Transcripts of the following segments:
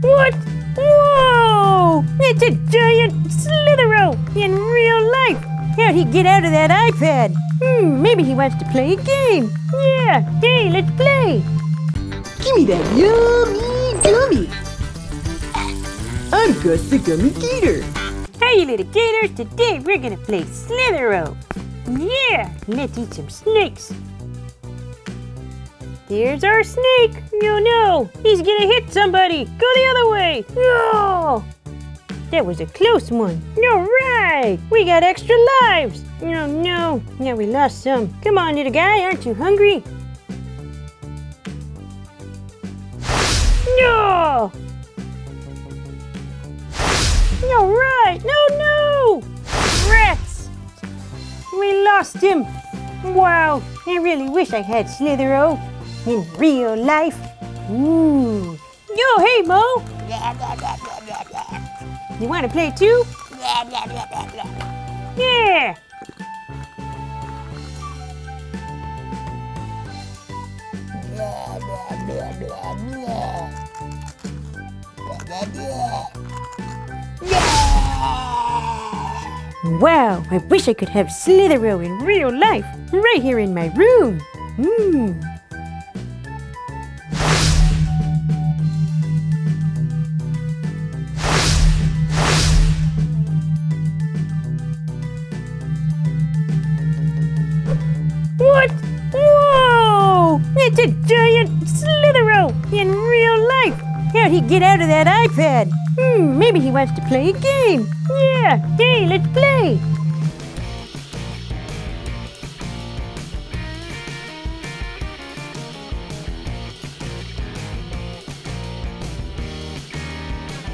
What? Whoa! It's a giant Slither.io in real life. How'd he get out of that iPad? Hmm, maybe he wants to play a game. Yeah, hey, let's play. Give me that yummy gummy. I'm Gus the Gummy Gator. Hey, little gators, today we're gonna play Slither.io. Yeah, let's eat some snakes. Here's our snake. No, no, he's gonna hit somebody. Go the other way. No. That was a close one. All right, we got extra lives. No, no, now we lost some. Come on, little guy, aren't you hungry? No. All right, no, no. Rats. We lost him. Wow, I really wish I had Slither.io in real life. Ooh. Yo, hey, Moe. You want to play too? Yeah. Wow, I wish I could have Slither.io in real life, right here in my room. Hmm. Giant Slither.io in real life. How'd he get out of that iPad? Hmm, maybe he wants to play a game. Yeah, hey, let's play.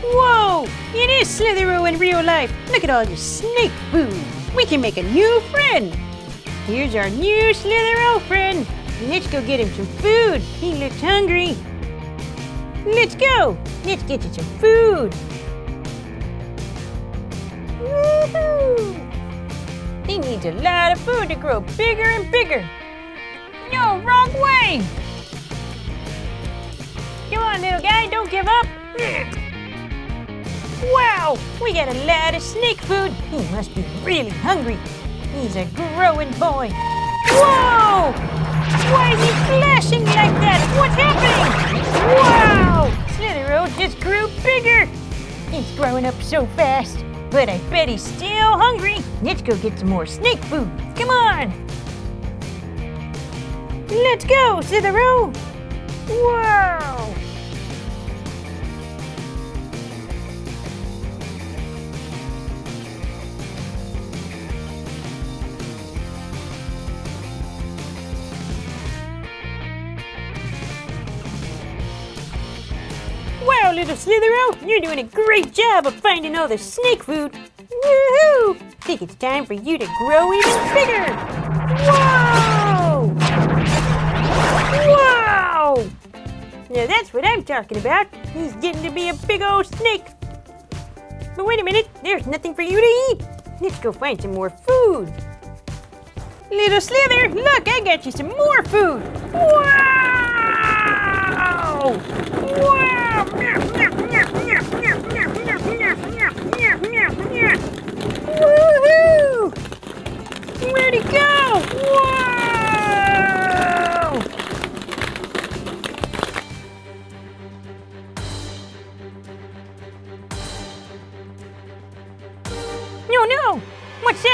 Whoa! It is Slither.io in real life. Look at all your snake food. We can make a new friend. Here's our new Slither.io friend. Let's go get him some food. He looks hungry. Let's go. Let's get you some food. Woohoo! He needs a lot of food to grow bigger and bigger. No, wrong way. Come on, little guy, don't give up. Wow, we got a lot of snake food. He must be really hungry. He's a growing boy. Whoa! Why is he flashing like that? What's happening? Wow! Slither.io just grew bigger. He's growing up so fast. But I bet he's still hungry. Let's go get some more snake food. Come on! Let's go, Slither.io! Wow! Little Slither.io, you're doing a great job of finding all the snake food. Woohoo! Think it's time for you to grow even bigger. Whoa! Wow! Now that's what I'm talking about. He's getting to be a big old snake. But wait a minute, there's nothing for you to eat. Let's go find some more food. Little Slither, look, I got you some more food. Wow! What's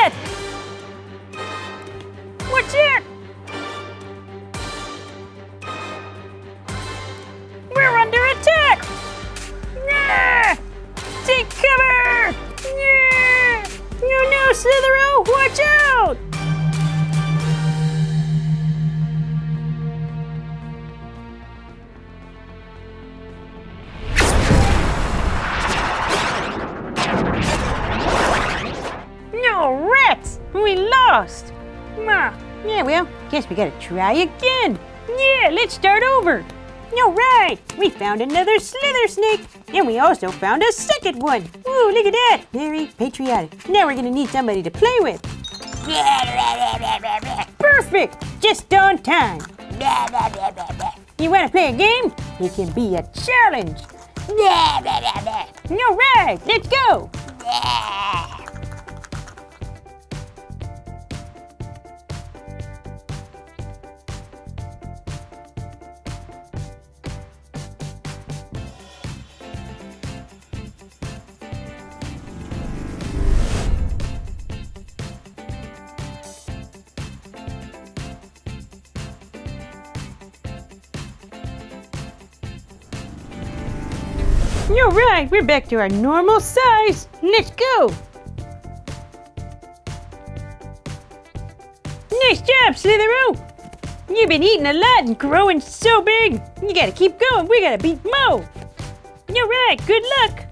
lost! Ma, yeah, well, guess we gotta try again. Yeah, let's start over. All right, we found another slither snake, and we also found a second one. Ooh, look at that, very patriotic. Now we're gonna need somebody to play with. Perfect, just on time. You wanna play a game? It can be a challenge. All right, let's go. All right, we're back to our normal size. Let's go. Nice job, Slither.io. You've been eating a lot and growing so big. You gotta keep going. We gotta beat Moe. All right, good luck.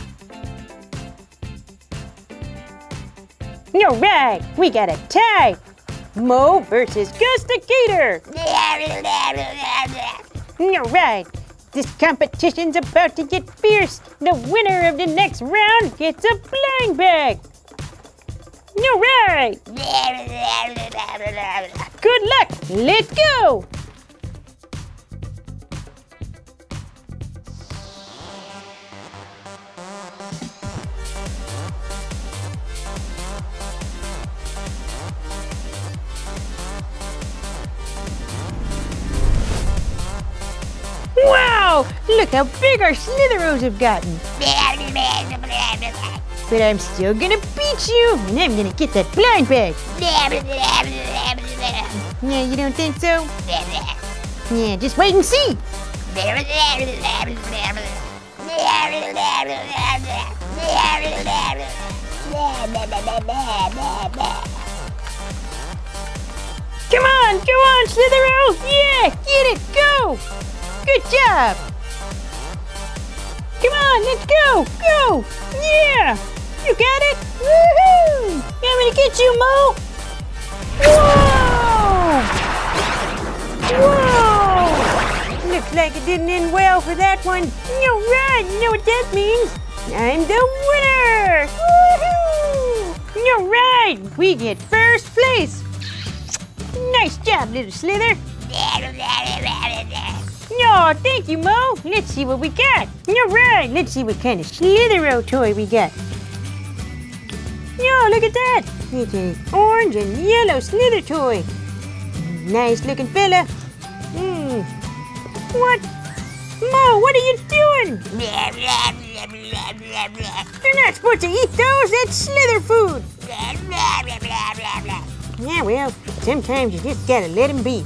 Right, we got a tie. Moe versus Gus the Gator. All right, this competition's about to get fierce. The winner of the next round gets a blind bag. Right, good luck. Let's go. Wow! Look how big our Slitheroos have gotten. But I'm still gonna beat you, and I'm gonna get that blind bag. Yeah, you don't think so? Yeah, just wait and see. Come on, go on, Slither.io! Yeah, get it, go! Good job! Come on, let's go, go! Yeah! You got it? Woohoo! Want me to get you, Moe? Whoa! Whoa! Looks like it didn't end well for that one. You're right, you know what that means? I'm the winner! Woohoo! You're right, we get first place. Nice job, little Slither. No, thank you, Moe. Let's see what we got. All right, let's see what kind of Slither.io toy we got. Yo, look at that. It's an orange and yellow Slither toy. Nice looking fella. Hmm. What? Moe, what are you doing? You're not supposed to eat those. That's Slither food. Yeah, well, sometimes you just gotta let him be.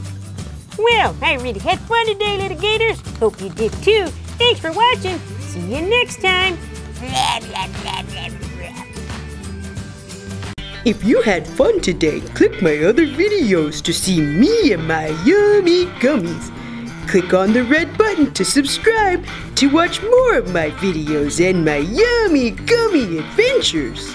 Well, I really had fun today, little gators. Hope you did too. Thanks for watching. See you next time. If you had fun today, click my other videos to see me and my yummy gummies. Click on the red button to subscribe to watch more of my videos and my yummy gummy adventures.